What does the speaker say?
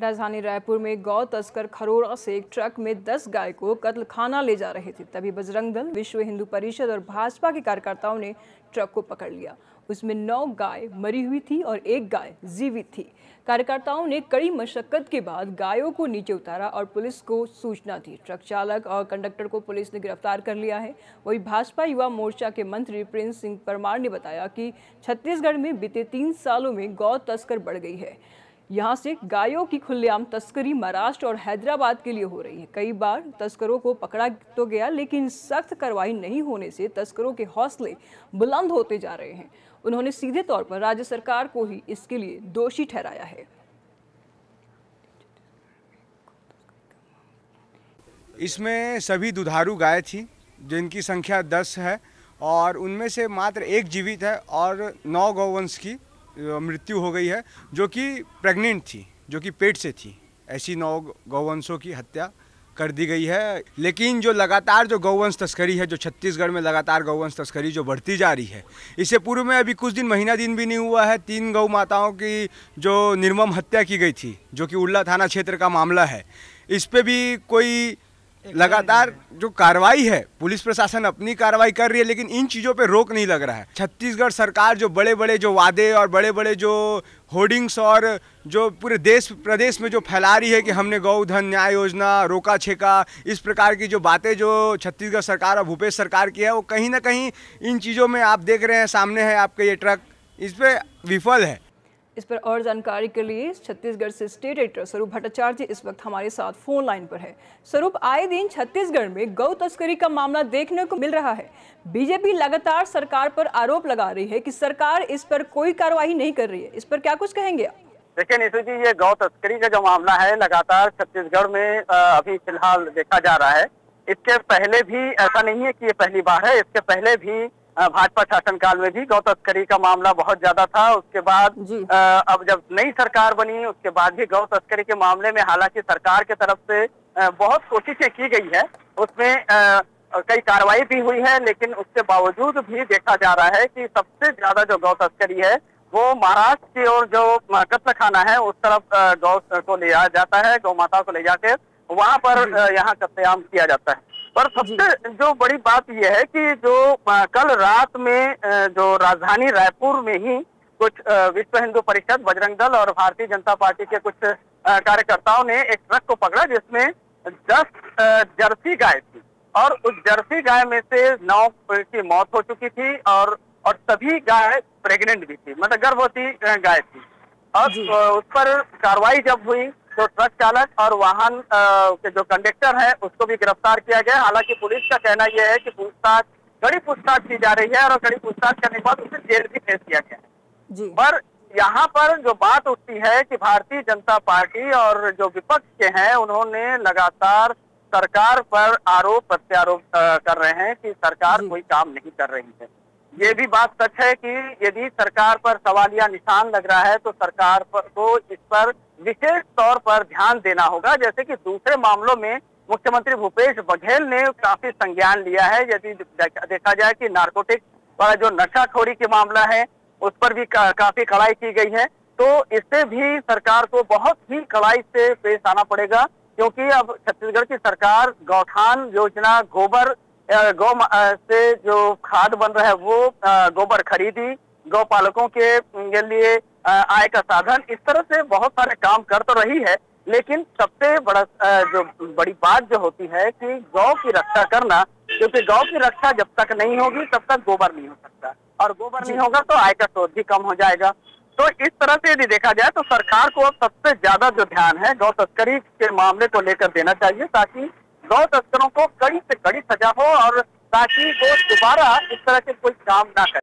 राजधानी रायपुर में गौ तस्कर खरोड़ा से एक ट्रक में 10 गाय को कत्ल खाना ले जा रहे थे। तभी बजरंग दल, विश्व हिंदू परिषद और भाजपा के कार्यकर्ताओं ने ट्रक को पकड़ लिया। उसमें नौ गाय मरी हुई थी और एक गाय जीवित थी। कार्यकर्ताओं ने कड़ी मशक्कत के बाद गायों को नीचे उतारा और पुलिस को सूचना दी। ट्रक चालक और कंडक्टर को पुलिस ने गिरफ़्तार कर लिया है। वही भाजपा युवा मोर्चा के मंत्री प्रिंस सिंह परमार ने बताया कि छत्तीसगढ़ में बीते तीन सालों में गौ तस्कर बढ़ गई है। यहाँ से गायों की खुलेआम तस्करी महाराष्ट्र और हैदराबाद के लिए हो रही है। कई बार तस्करों को पकड़ा तो गया, लेकिन सख्त कार्रवाई नहीं होने से तस्करों के हौसले बुलंद होते जा रहे हैं। उन्होंने सीधे तौर पर राज्य सरकार को ही इसके लिए दोषी ठहराया है। इसमें सभी दुधारू गाय थी, जिनकी संख्या दस है और उनमें से मात्र एक जीवित है और नौ गौवंश की मृत्यु हो गई है, जो कि प्रेग्नेंट थी, जो कि पेट से थी। ऐसी नौ गौवंशों की हत्या कर दी गई है। लेकिन जो लगातार जो गौवंश तस्करी है, जो छत्तीसगढ़ में लगातार गौवंश तस्करी जो बढ़ती जा रही है इससे पूर्व में अभी कुछ दिन महीना दिन भी नहीं हुआ है। तीन गौ माताओं की जो निर्मम हत्या की गई थी, जो कि उल्ला थाना क्षेत्र का मामला है, इस पर भी कोई लगातार जो कार्रवाई है, पुलिस प्रशासन अपनी कार्रवाई कर रही है, लेकिन इन चीज़ों पे रोक नहीं लग रहा है। छत्तीसगढ़ सरकार जो बड़े बड़े जो वादे और बड़े बड़े जो होर्डिंग्स और जो पूरे देश, प्रदेश में जो फैला रही है कि हमने गौधन न्याय योजना, रोका छेका, इस प्रकार की जो बातें जो छत्तीसगढ़ सरकार और भूपेश सरकार की है, वो कहीं ना कहीं इन चीज़ों में आप देख रहे हैं, सामने है आपका ये ट्रक, इस पर विफल है। इस पर और जानकारी के लिए छत्तीसगढ़ से स्टेट एडिटर स्वरूप भट्टाचार्य इस वक्त हमारे साथ फ़ोन लाइन पर है। स्वरूप, आए दिन छत्तीसगढ़ में गौ तस्करी का मामला देखने को मिल रहा है। बीजेपी लगातार सरकार पर आरोप लगा रही है कि सरकार इस पर कोई कार्रवाई नहीं कर रही है। इस पर क्या कुछ कहेंगे आप? देखिए निशु जी, ये गौ तस्करी का जो मामला है, लगातार छत्तीसगढ़ में अभी फ़िलहाल देखा जा रहा है। इसके पहले भी ऐसा नहीं है कि ये पहली बार है। इसके पहले भी भाजपा शासनकाल में भी गौ तस्करी का मामला बहुत ज़्यादा था। उसके बाद अब जब नई सरकार बनी उसके बाद भी गौ तस्करी के मामले में हालाँकि सरकार के तरफ़ से बहुत कोशिशें की गई है। उसमें कई कार्रवाई भी हुई है लेकिन उसके बावजूद भी देखा जा रहा है कि सबसे ज़्यादा जो गौ तस्करी है वो महाराष्ट्र की ओर जो कत्ल खाना है उस तरफ़ गौ को ले जाता है गौ माता को ले जाकर वहाँ पर यहाँ कत्लेआम किया जाता है। पर सबसे जो बड़ी बात यह है कि जो कल रात में जो राजधानी रायपुर में ही कुछ विश्व हिंदू परिषद बजरंग दल और भारतीय जनता पार्टी के कुछ कार्यकर्ताओं ने एक ट्रक को पकड़ा जिसमें दस जर्सी गाय थी। और उस जर्सी गाय में से नौ की मौत हो चुकी थी और और सभी गाय प्रेग्नेंट भी थी। मतलब गर्भवती गाय थी। और उस पर कार्रवाई जब हुई तो ट्रक चालक और वाहन के जो कंडक्टर है उसको भी गिरफ़्तार किया गया। हालाँकि पुलिस का कहना यह है कि पूछताछ कड़ी पूछताछ की जा रही है और कड़ी पूछताछ करने के बाद उसे जेल भी भेज दिया गया। है पर यहाँ पर जो बात उठती है कि भारतीय जनता पार्टी और जो विपक्ष के हैं उन्होंने लगातार सरकार पर आरोप प्रत्यारोप कर रहे हैं कि सरकार कोई काम नहीं कर रही है। ये भी बात सच है कि यदि सरकार पर सवालिया निशान लग रहा है तो सरकार पर को इस पर विशेष तौर पर ध्यान देना होगा। जैसे कि दूसरे मामलों में मुख्यमंत्री भूपेश बघेल ने काफ़ी संज्ञान लिया है। यदि देखा जाए कि नार्कोटिक वाला जो नशाखोरी के मामला है उस पर भी का, काफ़ी कड़ाई की गई है तो इससे भी सरकार को बहुत ही कड़ाई से पेश आना पड़ेगा क्योंकि अब छत्तीसगढ़ की सरकार गौठान योजना गोबर गौ से जो खाद बन रहा है वो गोबर खरीदी गौ पालकों के लिए आय का साधन। इस तरह से बहुत सारे काम कर तो रही है लेकिन सबसे बड़ा जो बड़ी बात जो होती है कि गौ की रक्षा करना क्योंकि गौ की रक्षा जब तक नहीं होगी तब तक गोबर नहीं हो सकता। और गोबर नहीं होगा तो आय का स्रोत भी कम हो जाएगा। तो इस तरह से यदि देखा जाए तो सरकार को अब सबसे ज़्यादा जो ध्यान है गौ तस्करी के मामले को लेकर देना चाहिए ताकि गौ तस्करों को कड़ी से कड़ी सजा हो और ताकि वो दोबारा इस तरह के कोई काम ना करे।